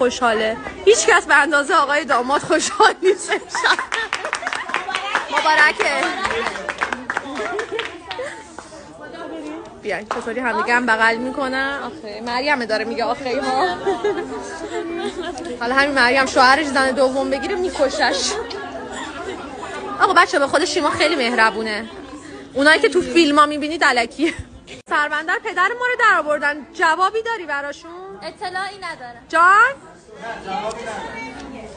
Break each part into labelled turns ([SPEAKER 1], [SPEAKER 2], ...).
[SPEAKER 1] خوشحاله. هیچ کس به اندازه آقای داماد خوشحال نیست مبارکه. بیاین چطوری همدیگه هم بغل می‌کنن؟ آخه مریم داره میگه آخه ها حالا همین مریم شوهرش زن دوم بگیره میکشش. آقا بچه به خود شیما خیلی مهربونه. اونایی که تو فیلم ها می‌بینید علکیه سربندر پدر ما رو در آوردن. جوابی داری براشون؟
[SPEAKER 2] اطلاعی ندارم.
[SPEAKER 1] جان؟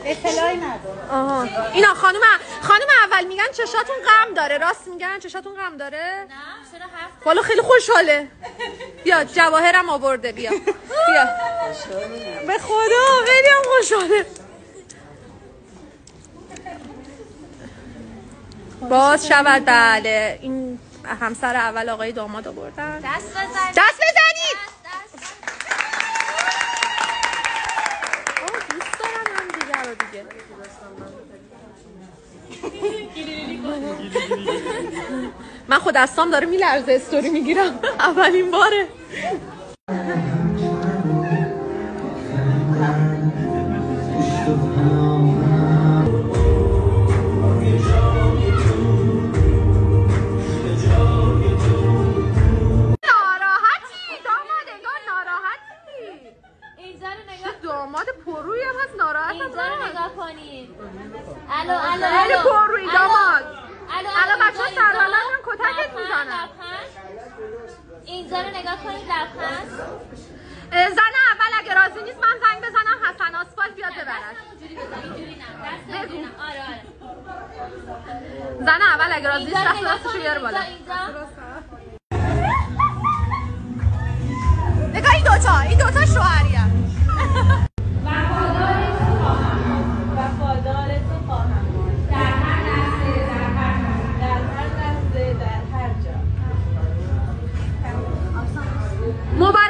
[SPEAKER 3] اطلاعی نداره
[SPEAKER 1] آها. اینا خانم خانم اول میگن چشاتون غم داره. راست میگن چشاتون غم داره؟
[SPEAKER 2] نه چرا هفت
[SPEAKER 1] والا خیلی خوشحاله. بیا جواهرم آورده بیا. بیا. به خدا خیلی هم خوشحاله. باز شود. بله. این همسر اول آقای داماد آوردن.
[SPEAKER 2] دست بزنید
[SPEAKER 1] دست بزنید من خود دستام داره میلرزه استوری می‌گیرم. اولین باره. داماد پرویی هم هست ناراحت هم
[SPEAKER 2] نگاه کنید الو الو الو. پرویی
[SPEAKER 1] داماد
[SPEAKER 2] الو
[SPEAKER 1] بچه
[SPEAKER 2] سرولا
[SPEAKER 1] هم کتکت می‌زنن.
[SPEAKER 2] اینجا رو نگاه کنید لبخند.
[SPEAKER 1] زن اول اگه راضی نیست من زنگ بزنم حسن آسفالت بیاد ببرش. زن اول اگه راضی نیست
[SPEAKER 2] رفت دستشو
[SPEAKER 1] بیار بالا.
[SPEAKER 2] نگاه
[SPEAKER 1] این
[SPEAKER 2] دوتا
[SPEAKER 1] این
[SPEAKER 2] دوتا
[SPEAKER 1] شوهریه.
[SPEAKER 2] 摸吧